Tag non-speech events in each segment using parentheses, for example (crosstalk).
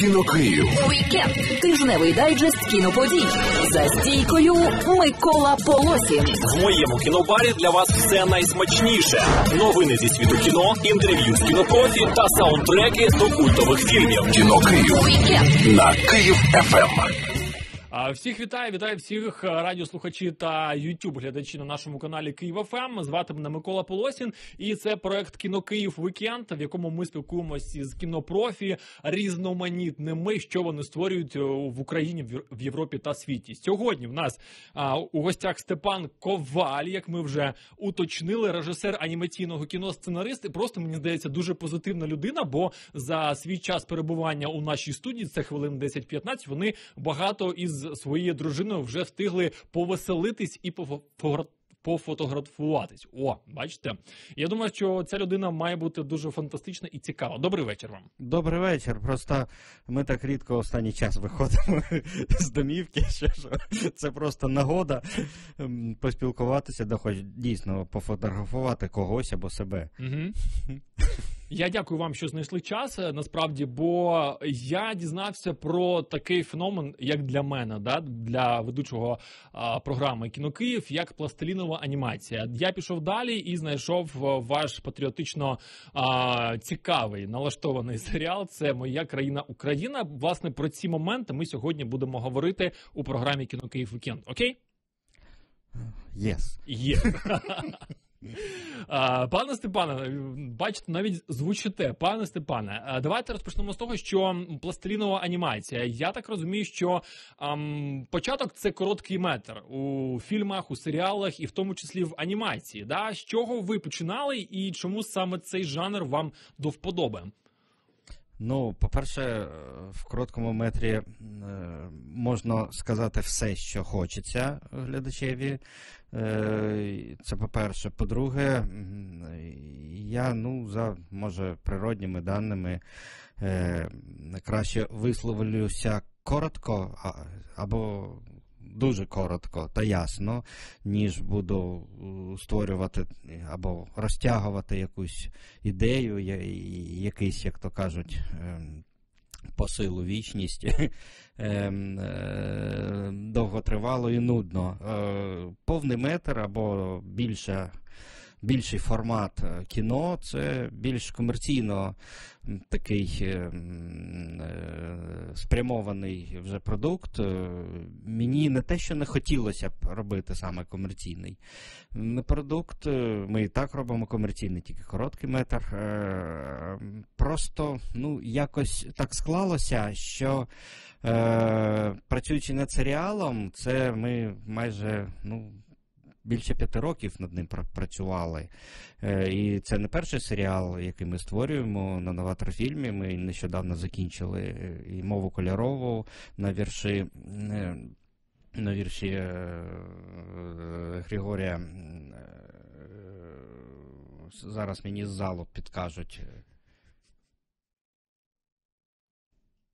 Кіно Київ. Weekend тижневий дайджест кіноподій за стійкою Микола Полосін. В моєму кінобарі для вас все найсмачніше. Новини зі світу кіно, інтерв'ю з кінопрофі та саундтреки до культових фільмів. Кіно Київ Weekend на Київ. ФМ. Всіх вітаю, вітаю всіх е, радіослухачі та ютуб глядачі на нашому каналі Київ ФМ. Звати мене Микола Полосін, і це проект Кіно Київ Weekend, в якому ми спілкуємося з кінопрофі різноманітними, що вони створюють е, в Україні, в Європі та світі. Сьогодні в нас у гостях Степан Коваль, як ми вже уточнили, режисер анімаційного кіно, сценарист, і просто мені здається дуже позитивна людина. Бо за свій час перебування у нашій студії, це хвилин 10-15, вони багато із своєю дружиною вже встигли повеселитись і пофо- пофотографуватись. О, бачите? Я думаю, що ця людина має бути дуже фантастична і цікава. Добрий вечір вам. Добрий вечір. Просто ми так рідко останній час виходимо з домівки, що що це просто нагода ем, поспілкуватися, да хоч дійсно пофотографувати когось або себе. Угу. Я дякую вам, що знайшли час. е, Насправді, бо я дізнався про такий феномен, як для мене, да, для ведучого а, програми Кіно Київ, як пластилінова анімація. Я пішов далі і знайшов е, ваш патріотично а, цікавий налаштований серіал. Це Моя країна Україна. Власне, про ці моменти ми сьогодні будемо говорити у програмі Кіно Київ Weekend. Окей? Yes. Є. (laughs) Пане Степане, бачите, навіть звучите. Пане Степане, давайте розпочнемо з того, що пластилінова анімація. Я так розумію, що ам, початок це короткий метр у фільмах, у серіалах і в тому числі в анімації. Да? З чого ви починали і чому саме цей жанр вам до вподоби? Ну, по-перше, е, в короткому метрі е, можна сказати все, що хочеться глядачеві. Е, Це по-перше. По-друге, я ну, за може природніми даними краще висловлюся коротко а- або дуже коротко та ясно, ніж буду е, створювати або розтягувати якусь ідею, якийсь, як то кажуть, ем, посилу вічність (laughs) ем, е, довготривало і нудно. Е, Повний метр або більше. Більший формат е, кіно це більш комерційно такий е, е, спрямований вже продукт. Мені не те, що не хотілося б робити саме комерційний продукт. Ми і так робимо комерційний, тільки короткий метр. Просто ну, якось так склалося, що працюючи над серіалом, це ми майже ну, більше п'яти років над ним працювали. Е, І це не перший серіал, який ми створюємо на новаторфільмі. Ми нещодавно закінчили е, і мову кольорову на вірші. е, На вірші Григорія. Зараз мені з залу підкажуть.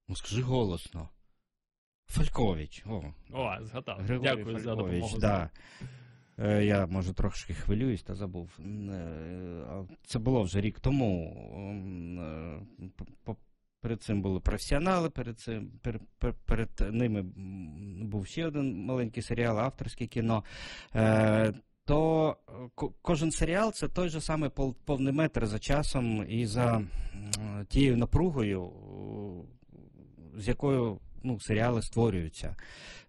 Ну, скажи голосно. Фалькович. О, О, згадав. Григорій Дякую за Фалькович, допомогу. Да. Е, Я, може, трошки хвилююсь та забув. Е, Це було вже рік тому. Е, Перед цим були професіонали, перед, цим, пер- пер- перед ними був ще один маленький серіал, авторське кіно. То кожен серіал це той же самий повний метр за часом і за тією напругою, з якою ну, серіали створюються.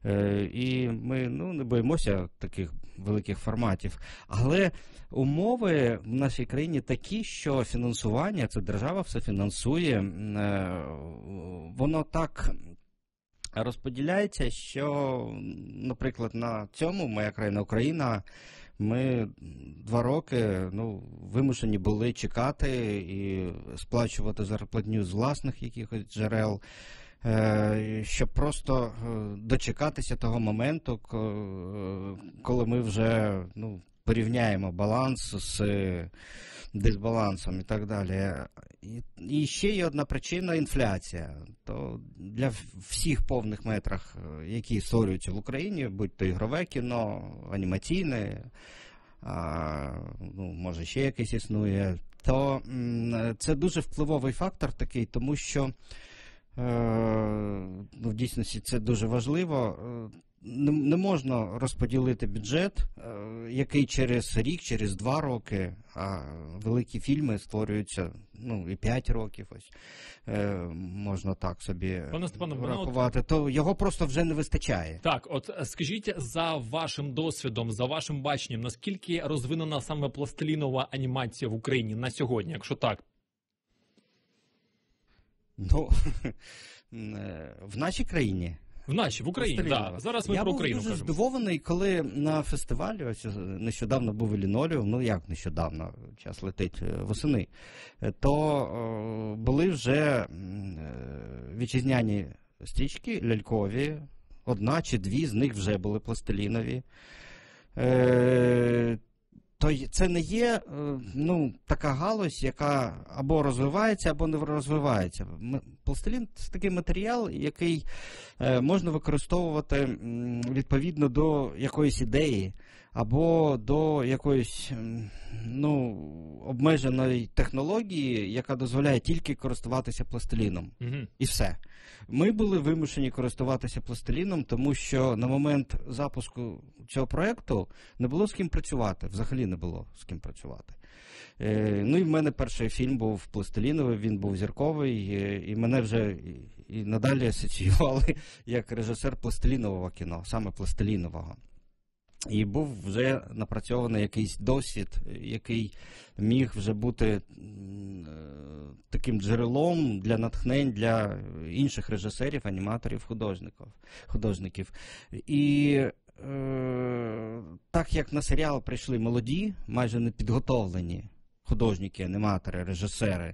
Е, і ми ну, не боїмося таких великих форматів. Але умови в нашій країні такі, що фінансування, це держава все фінансує, е, воно так. Розподіляється, що, наприклад, на цьому моя країна Україна. Ми два роки ну, вимушені були чекати і сплачувати зарплатню з власних якихось джерел, щоб просто е, дочекатися того моменту, е, коли ми вже ну, порівняємо баланс з е, дисбалансом і так далі. І, ще є одна причина інфляція. То для всіх повних метрах, е, які створюються в Україні, будь то ігрове кіно, анімаційне, а, ну, може ще якесь існує, то це дуже впливовий фактор такий, тому що ну, в дійсності це дуже важливо. Е, не, можна розподілити бюджет, е, який через рік, через два роки, а великі фільми створюються ну, і п'ять років. Ось е, можна так собі Пане мене от- то його просто вже не вистачає. Так, от е, скажіть за вашим досвідом, за вашим баченням, наскільки розвинена саме пластилінова анімація в Україні на сьогодні, якщо так? Ну, (laughs) е, в нашій країні. В нашій в Україні, да. Зараз ми Я про був Україну дуже кажемо. здивований, коли на фестивалі, ось е, нещодавно був Ілліноліум, ну як нещодавно, час летить е, восени, то е, були вже вітчизняні стрічки лялькові, одна чи дві з них вже були пластилінові. Е, то це не є е, ну, така галузь, яка або розвивається, або не розвивається. Пластилін це такий матеріал, який е, можна використовувати відповідно до якоїсь ідеї, або до якоїсь ну, обмеженої технології, яка дозволяє тільки користуватися пластиліном. Угу. І все. Ми були вимушені користуватися пластиліном, тому що на момент запуску цього проєкту не було з ким працювати. Взагалі не було з ким працювати. Е, ну і в мене перший фільм був пластиліновий, він був зірковий, е, і мене вже і, і надалі асоціювали (laughs) як режисер пластилінового кіно, саме пластилінового. І був вже напрацьований якийсь досвід, який міг вже бути е, таким джерелом для натхнень для інших режисерів, аніматорів, художників. художників. І е, так як на серіал прийшли молоді, майже непідготовлені художники, аніматори, режисери,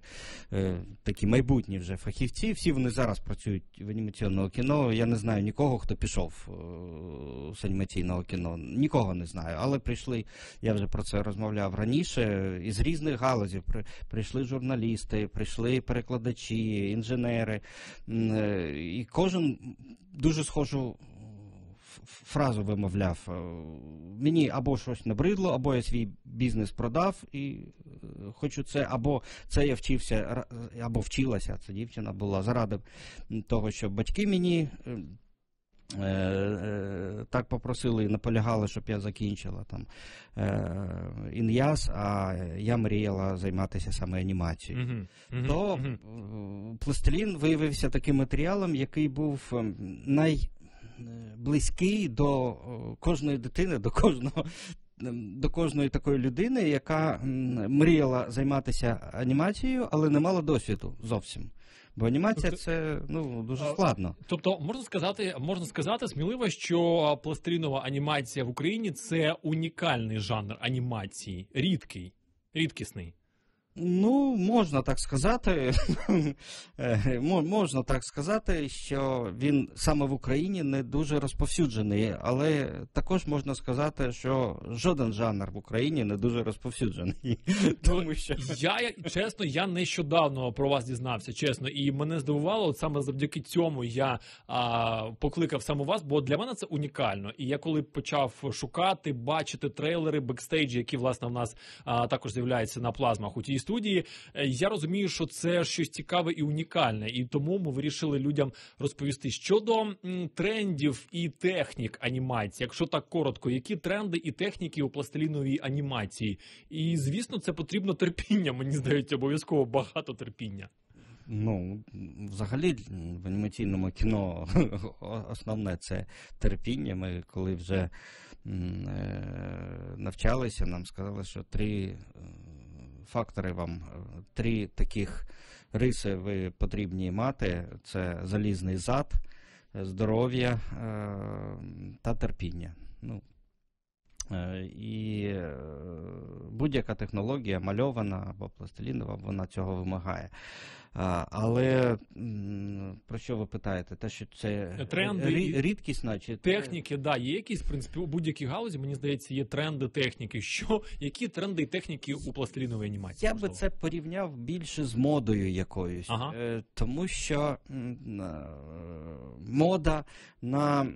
е, такі майбутні вже фахівці, всі вони зараз працюють в анімаційному кіно. Я не знаю нікого, хто пішов е, з анімаційного кіно. Нікого не знаю. Але прийшли, я вже про це розмовляв раніше, із різних галузів. При, прийшли журналісти, прийшли перекладачі, інженери. Е, І кожен дуже схожу фразу вимовляв. Е, Мені або щось набридло, або я свій бізнес продав і е, хочу це, або це я вчився, або вчилася, це дівчина була заради того, що батьки мені. е, е, е, Так попросили і наполягали, щоб я закінчила там е, ін'яз, а я мріяла займатися саме анімацією Угу. Угу. то е, пластилін виявився таким матеріалом, який був ем, найблизький до е, кожної дитини, до кожного. ем, До кожної такої людини, яка мріяла займатися анімацією, але не мала досвіду зовсім. Бо анімація Тобто- це ну, дуже складно. Тобто можна сказати, можна сказати сміливо, що пластилінова анімація в Україні це унікальний жанр анімації, рідкий, рідкісний. Ну, можна так сказати. (laughs) Е, можна так сказати, що він саме в Україні не дуже розповсюджений, але також можна сказати, що жоден жанр в Україні не дуже розповсюджений. (laughs) Тому що Я я- чесно, я нещодавно про вас дізнався, чесно, і мене здивувало от саме завдяки цьому. Я а, покликав саме вас, бо для мене це унікально. І я коли почав шукати, бачити трейлери, бекстейджі, які власне в нас а, також з'являються на плазмах у тій студії, е, я розумію, що це щось цікаве і унікальне. І тому ми вирішили людям розповісти щодо трендів і технік анімації. Якщо так коротко, які тренди і техніки у пластиліновій анімації? І звісно, це потрібно терпіння. Мені здається, обов'язково багато терпіння. ну, взагалі в анімаційному кіно (laughs) основне це терпіння. Ми коли вже е, навчалися, нам сказали, що три е, фактори вам, е, три таких риси ви потрібні мати: це залізний зад, здоров'я е, та терпіння. Ну, і е, будь-яка технологія мальована або пластилінова, вона цього вимагає. Але про що ви питаєте? Те, що це Тренди рідкісна чи Техніки, да, є якісь, в принципі, у будь-якій галузі, мені здається, є тренди техніки. Що, які тренди техніки у пластиліновій анімації? Я би це порівняв більше з модою якоюсь, Ага. Е, тому що е, мода на е,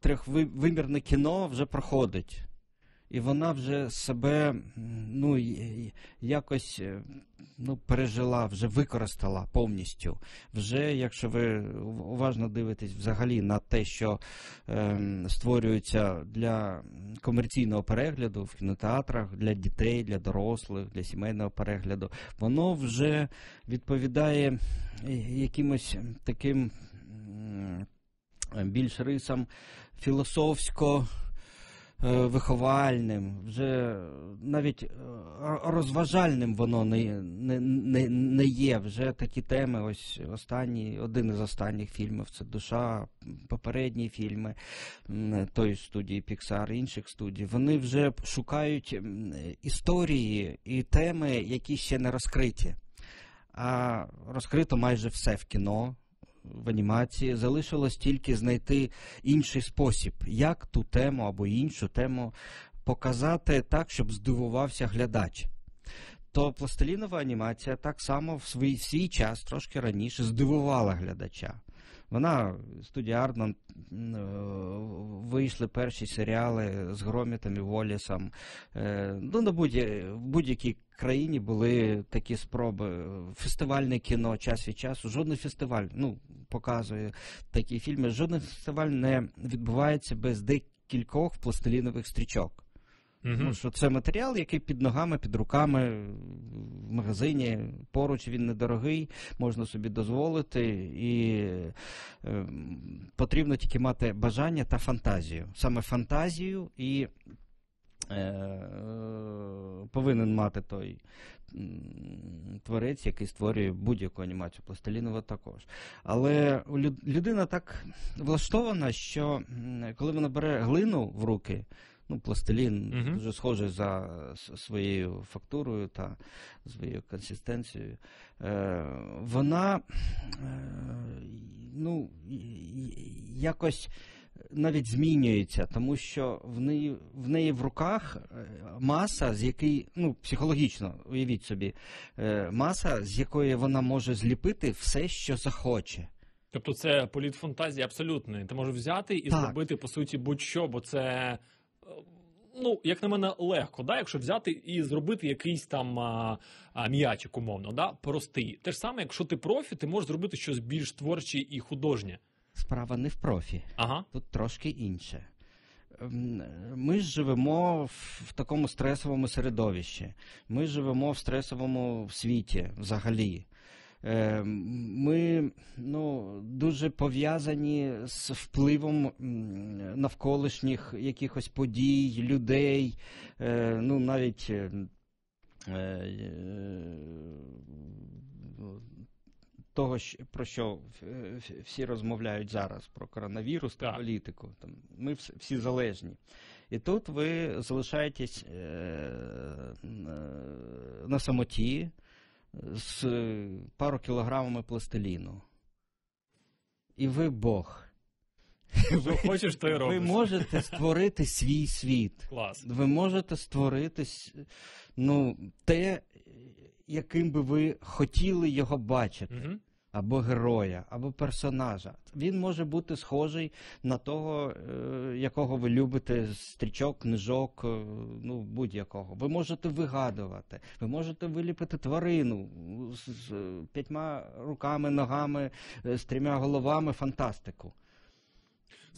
трьохвимірне кіно вже проходить. і вона вже себе ну, якось е, ну, пережила, вже використала повністю. Вже, якщо ви уважно дивитесь взагалі на те, що е, створюється для комерційного перегляду в кінотеатрах, для дітей, для дорослих, для сімейного перегляду, воно вже відповідає е, якимось таким більш рисам філософсько. Е, виховальним, вже навіть е, розважальним воно не не, не, є. Вже такі теми. Ось останні, один із останніх фільмів це душа, попередні фільми тої студії Pixar, інших студій. Вони вже шукають історії і теми, які ще не розкриті. А розкрито майже все в кіно в анімації. Залишилось тільки знайти інший спосіб, як ту тему або іншу тему показати так, щоб здивувався глядач. То пластилінова анімація так само в свій, свій час, трошки раніше, здивувала глядача. Вона студія Ардман вийшли перші серіали з Громітом і Волісом. Е, ну, на будь-якій країні були такі спроби. Фестивальне кіно час від часу. Жодний фестиваль ну, показує такі фільми. Жоден фестиваль не відбувається без декількох пластилінових стрічок. Тому що це матеріал, який під ногами, під руками в магазині. Поруч він недорогий, можна собі дозволити, і е, потрібно тільки мати бажання та фантазію. Саме фантазію і е, повинен мати той. Творець, який створює будь-яку анімацію пластилінова також. Але людина так влаштована, що коли вона бере глину в руки, ну, пластилін uh дуже схожий за своєю фактурою та своєю консистенцією. Е, Вона е, ну, якось. Навіть змінюється, тому що в неї в неї в руках е, маса, з якої, ну, психологічно, уявіть собі, е, маса, з якої вона може зліпити все, що захоче. Тобто це політ фантазії абсолютний. Ти можеш взяти і так. зробити по суті будь-що, бо це ну, як на мене, легко, да, якщо взяти і зробити якийсь там а, а, м'ячик, умовно, да, простий. Те ж саме, якщо ти профі, ти можеш зробити щось більш творче і художнє. Справа не в профі. Ага. Тут трошки інше. Ем, ми живемо в такому стресовому середовищі. Ми живемо в стресовому світі взагалі. Е, ми ну, дуже пов'язані з впливом навколишніх якихось подій, людей, е, ну навіть е, того, про що всі розмовляють зараз, про коронавірус та політику. Там, Ми всі залежні. І тут ви залишаєтесь на самоті з пару кілограмами пластиліну. І ви Бог. (laughs) Ви, хочеш, то й робиш. ви можете створити свій світ. Клас. Ви можете створити ну, те, яким би ви хотіли його бачити. Угу або героя, або персонажа. Він може бути схожий на того, е, якого ви любите, стрічок, книжок, е, ну будь-якого. Ви можете вигадувати, ви можете виліпити тварину з, п'ятьма руками, ногами, е, з трьома головами, фантастику.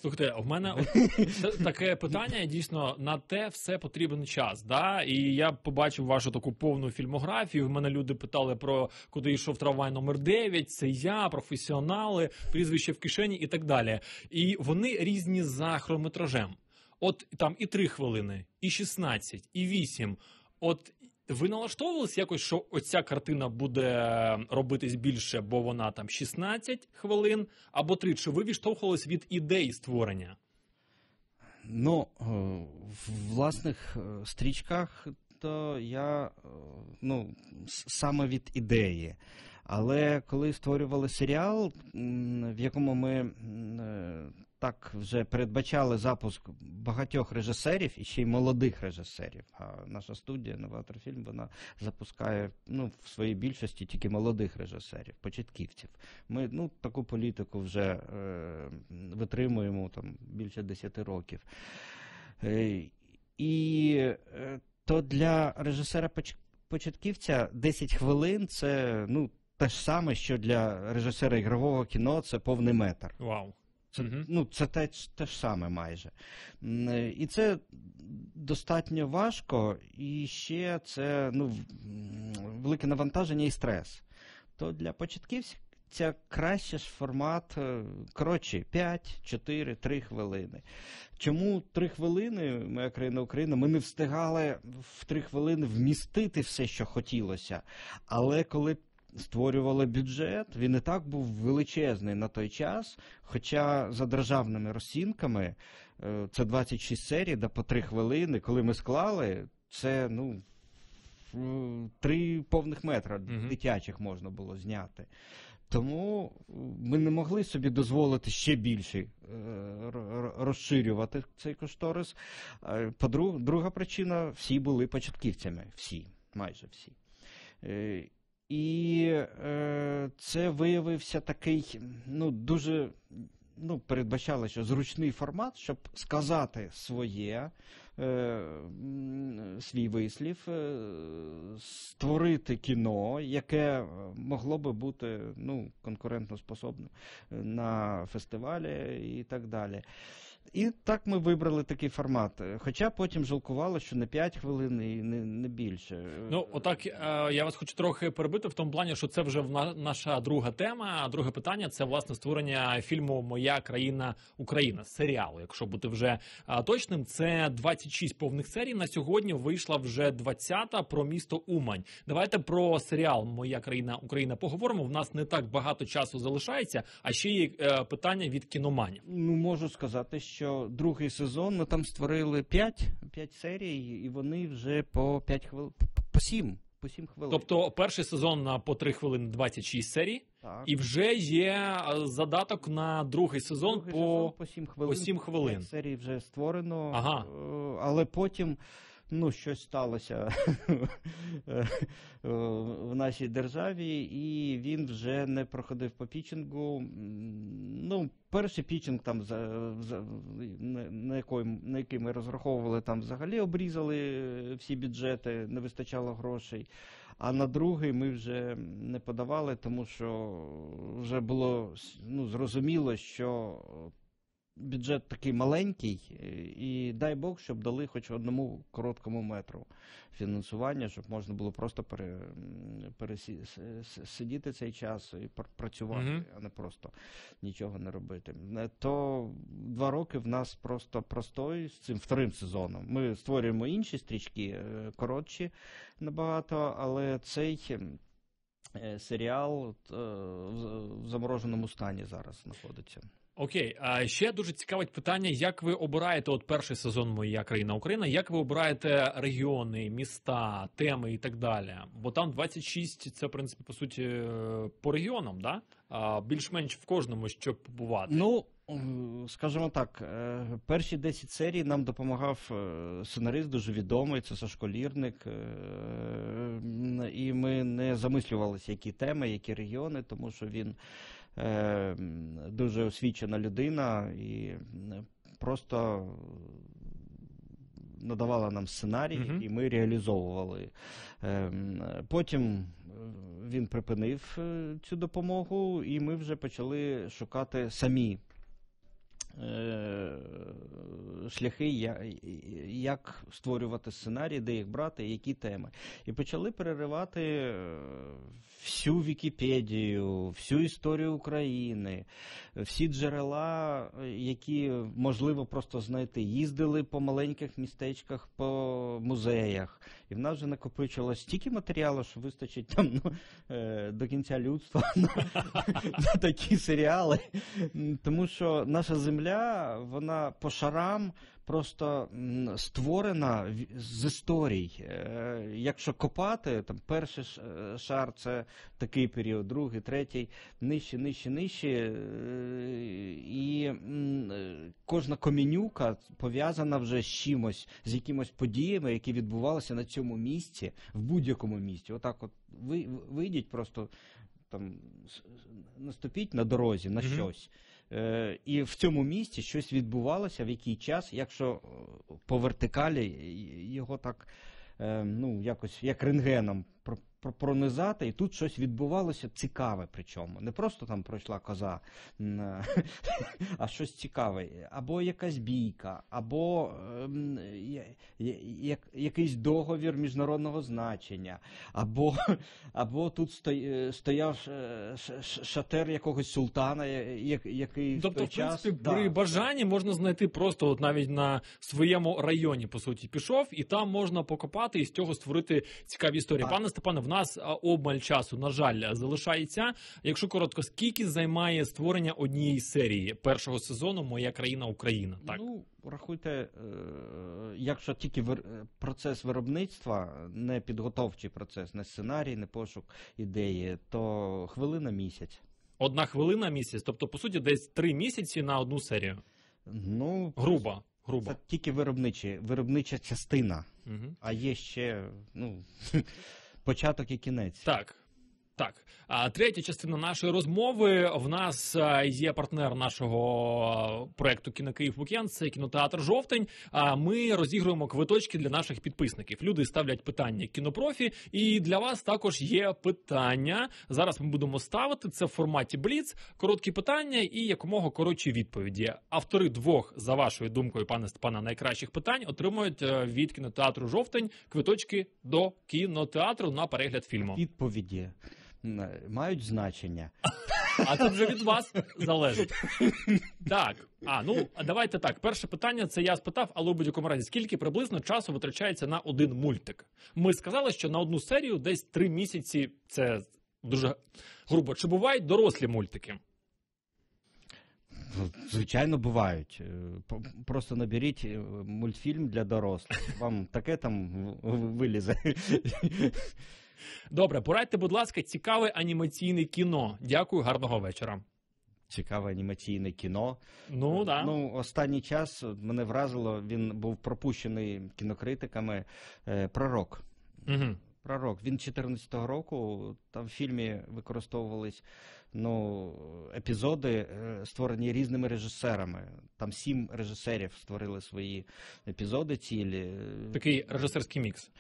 Слухайте, в мене от (laughs) таке питання дійсно на те все потрібен час. Да? І я побачив вашу таку повну фільмографію. В мене люди питали про куди йшов трамвай номер 9 Це я, професіонали, прізвище в кишені і так далі. І вони різні за хронометражем. От там і 3 хвилини, і 16, і 8. От ви налаштовувалися якось, що оця картина буде робитись більше, бо вона там 16 хвилин або 3? Чи ви відштовхувались від ідей створення? Ну, е, в власних е, стрічках, то я е, ну, саме від ідеї. Але коли створювали серіал, в якому ми так вже передбачали запуск багатьох режисерів і ще й молодих режисерів. А наша студія Новаторфільм вона запускає ну, в своїй більшості тільки молодих режисерів, початківців. Ми ну, таку політику вже е, витримуємо там більше 10 років. Е, І е, то для режисера початківця 10 хвилин це ну, те ж саме, що для режисера ігрового кіно це повний метр. Вау. Це ну, це те, те ж саме майже. І це достатньо важко, і ще це ну, велике навантаження і стрес. То для початківців це краще ж формат е, коротше 5, 4, 3 хвилини. Чому 3 хвилини, моя країна Україна, ми не встигали в 3 хвилини вмістити все, що хотілося. Але коли створювали бюджет, він і так був величезний на той час. Хоча за державними розцінками е, це 26 серій, да по 3 хвилини, коли ми склали, це ну. Три повних метра uh дитячих можна було зняти. Тому ми не могли собі дозволити ще більше е, розширювати цей кошторис. По Друга причина всі були початківцями, всі, майже всі. Е, і е, це виявився такий, ну, дуже ну, передбачали, що зручний формат, щоб сказати своє, е, свій вислів, е, створити кіно, яке могло би бути ну, конкурентно способним на фестивалі і так далі. І так ми вибрали такий формат. Хоча потім жалкували, що не 5 хвилин і не не більше. Ну, отак е, я вас хочу трохи перебити в тому плані, що це вже наша друга тема. А друге питання це власне створення фільму Моя країна Україна серіалу. Якщо бути вже е, точним, це 26 повних серій. На сьогодні вийшла вже 20-та про місто Умань. Давайте про серіал Моя країна Україна поговоримо. В нас не так багато часу залишається, а ще є е, питання від кіноманів. Ну можу сказати, що що другий сезон ми там створили 5, 5 серій, і вони вже по 5 хвилин, по 7. По 7 хвилин. Тобто перший сезон на по 3 хвилини 26 серій, так. і вже є задаток на другий сезон другий по сезон по 7 хвилин. По 7 хвилин. серій вже створено, ага. Е, але потім ну, щось сталося (laughs) в нашій державі, і він вже не проходив по пічингу. Ну, перший пічинг, там на, який, на який ми розраховували, там взагалі обрізали всі бюджети, не вистачало грошей. А на другий ми вже не подавали, тому що вже було ну, зрозуміло, що бюджет такий маленький, і дай Бог, щоб дали хоч одному короткому метру фінансування, щоб можна було просто пере, пересидіти цей час і працювати, mm -hmm. а не просто нічого не робити. Е, то два роки в нас просто простой з цим вторим сезоном. Ми створюємо інші стрічки, е, коротші набагато, але цей. Е, серіал в замороженому стані зараз знаходиться. Окей, а ще дуже цікавить питання, як ви обираєте от перший сезон Моя країна Україна, як ви обираєте регіони, міста, теми і так далі? Бо там 26, це в принципі по суті по регіонам, да? А більш-менш в кожному щоб побувати. Ну скажімо так, е, перші 10 серій нам допомагав е, сценарист, дуже відомий, це Сашко Лірник, е, і ми не замислювалися, які теми, які регіони, тому що він. Е, дуже освічена людина і просто надавала нам сценарій, угу. і ми реалізовували. Е, потім він припинив е, цю допомогу, і ми вже почали шукати самі Е, шляхи, як створювати сценарії, де їх брати, які теми. І почали переривати е, всю Вікіпедію, всю історію України, всі джерела, які можливо просто знайти. Їздили по маленьких містечках, по музеях. І в нас вже накопичилось стільки матеріалу, що вистачить там ну, е, до кінця людства (laughs) на такі серіали. Тому що наша земля, вона по шарам просто створена з історій. Е, якщо копати, там перший е, шар це такий період, другий, третій, нижче, нижче, нижче. Е, і кожна комінюка пов'язана вже з чимось, з якимось подіями, які відбувалися на цьому місці, в будь-якому місці. Отак, от ви вийдіть просто там наступіть на дорозі на щось і в цьому місці щось відбувалося, в який час, якщо е, по вертикалі його так е, ну, якось як рентгеном пронизати, і тут щось відбувалося цікаве, причому. Не просто там пройшла коза, (laughs) а щось цікаве. Або якась бійка, або ем, якийсь договір міжнародного значення, або, (laughs) або тут сто- стояв е, шатер якогось султана, який в Тобто, той в принципі, при бажанні можна знайти просто от навіть на своєму районі, по суті, пішов, і там можна покопати і з цього створити цікаві історії. Пане Степане, в нас обмаль часу, на жаль, залишається. Якщо коротко, скільки займає створення однієї серії першого сезону Моя країна Україна? Так. Ну, рахуйте, е, якщо тільки е, процес виробництва, не підготовчий процес, не сценарій, не пошук ідеї, то хвилина місяць. Одна хвилина місяць, тобто, по суті, десь три місяці на одну серію. Ну, Грубо. Грубо. Це тільки виробничі, виробнича частина, Угу. а є ще ну, (laughs) початок і кінець. Так. Так, а третя частина нашої розмови в нас є партнер нашого проекту Кіно Київ Вікенд, це кінотеатр Жовтень. А ми розігруємо квиточки для наших підписників. Люди ставлять питання кінопрофі, і для вас також є питання. Зараз ми будемо ставити це в форматі Бліц. Короткі питання і якомога коротші відповіді. Автори двох, за вашою думкою, пане Степана, найкращих питань отримують е, від кінотеатру Жовтень квиточки до кінотеатру на перегляд фільму. Відповіді мають значення. А це вже від вас залежить. Так, а ну давайте так. Перше питання це я спитав, але у будь-якому разі, скільки приблизно часу витрачається на один мультик? Ми сказали, що на одну серію десь три місяці. Це дуже грубо. Чи бувають дорослі мультики? Ну, Звичайно, бувають. Е, Просто наберіть е, мультфільм для дорослих. Вам таке там вилізе. Добре, порадьте, будь ласка, цікаве анімаційне кіно. Дякую, гарного вечора. Цікаве анімаційне кіно. Ну да. Ну, останній час мене вразило, він був пропущений кінокритиками. е, Пророк. Угу. Пророк. Він 14-го року. Там в фільмі використовувались ну, епізоди, е, створені різними режисерами. Там сім режисерів створили свої епізоди цілі. Такий режисерський мікс.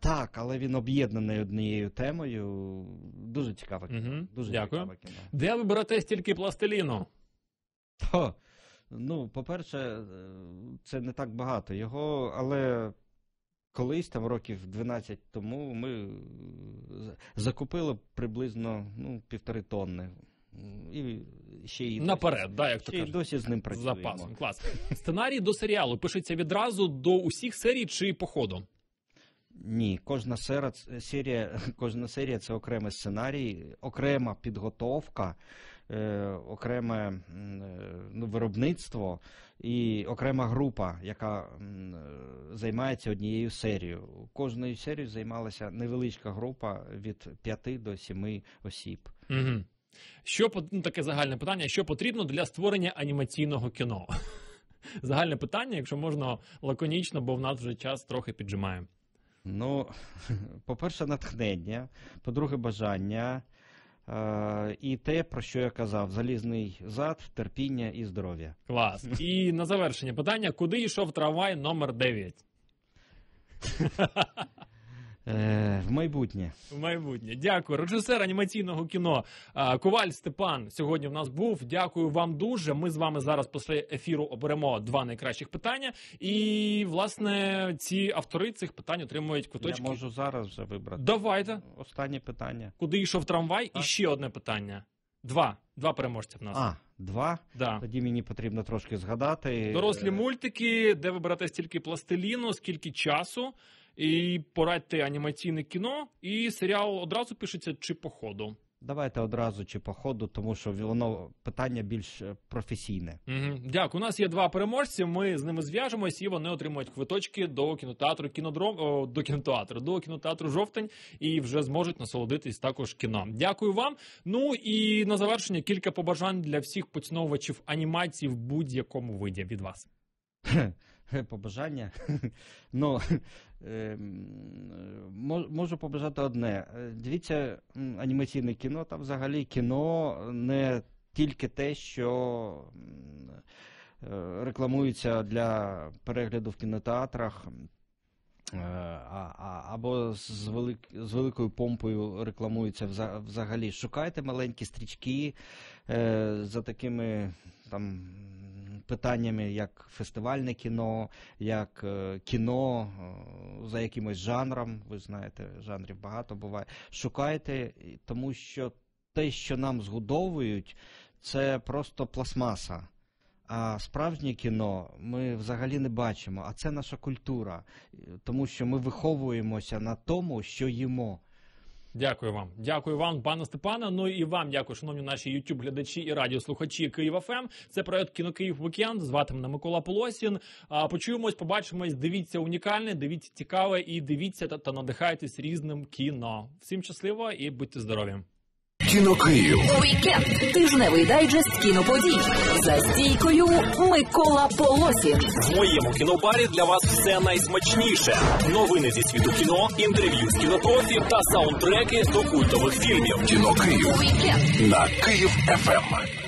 Так, але він об'єднаний однією темою. Дуже цікаве кіно. Угу. Дуже Дякую. цікаве кіно. Де ви берете стільки пластиліну? То, ну, по-перше, е, це не так багато його, але колись, там років 12 тому, ми е, закупили приблизно ну, півтори тонни. І ще й Наперед, да, як то ще й досі з ним працюємо. запасом. Клас. Сценарій до серіалу пишеться відразу до усіх серій чи по ходу? Ні, кожна сера, серія, (laughs) кожна серія це окремий сценарій, окрема підготовка, окреме е, ну, виробництво і окрема група, яка е, займається однією серією. Кожною серією займалася невеличка група від 5 до 7 осіб. Угу. Що ну, таке загальне питання? Що потрібно для створення анімаційного кіно? (laughs) Загальне питання, якщо можна лаконічно, бо в нас вже час трохи піджимає. Ну, (laughs) по-перше, натхнення, по-друге, бажання. Е, І те, про що я казав: залізний зад, терпіння і здоров'я. Клас. І на завершення питання: куди йшов трамвай номер 9? (laughs) Е, В майбутнє. В майбутнє. Дякую. Режисер анімаційного кіно Коваль Степан сьогодні в нас був. Дякую вам дуже. Ми з вами зараз після ефіру оберемо два найкращих питання. І, власне, ці автори цих питань отримують квиточки. Я можу зараз вже вибрати. Давайте. Останнє питання. Куди йшов трамвай? І ще одне питання. Два. Два переможця в нас. А, два. Да. Тоді мені потрібно трошки згадати. Дорослі мультики, де ви берете стільки пластиліну, скільки часу, і порадьте анімаційне кіно, і серіал одразу пишеться чи по ходу. Давайте одразу чи по ходу, тому що воно питання більш е, професійне. Угу. Дякую. У нас є два переможці. Ми з ними зв'яжемось, і вони отримують квиточки до кінотеатру кінодром о, до кінотеатру, до кінотеатру жовтень і вже зможуть насолодитись також кіно. Дякую вам. Ну і на завершення кілька побажань для всіх поціновувачів анімації в будь-якому виді від вас. (laughs) (laughs) Побажання. (laughs) Ну, можу побажати одне. Е, Дивіться анімаційне кіно, там взагалі кіно не тільки те, що е, рекламується для перегляду в кінотеатрах. е, а- Або з, велик, з великою помпою рекламується взагалі. Шукайте маленькі стрічки е, за такими там питаннями, як фестивальне кіно, як е, кіно е, за якимось жанром. Ви знаєте, жанрів багато буває. Шукайте, тому що те, що нам згодовують, це просто пластмаса. А справжнє кіно ми взагалі не бачимо, а це наша культура, тому що ми виховуємося на тому, що їмо. Дякую вам. Дякую вам, пане Степане. Ну і вам дякую, шановні наші youtube глядачі і радіослухачі Київ ФМ. Це проект Кіно Київ Вікенд. Звати мене Микола Полосін. Почуємось, побачимось. Дивіться унікальне, дивіться цікаве і дивіться та, та надихайтесь різним кіно. Всім щасливо і будьте здорові. Кіно Київ. Тижневий дайджест кіноподій. За стійкою Микола Полосін. В моєму кінобарі для вас все найсмачніше. Новини зі світу кіно, інтерв'ю з кінопрофі та саундтреки до культових фільмів. Кіно Київ на Київ ФМ.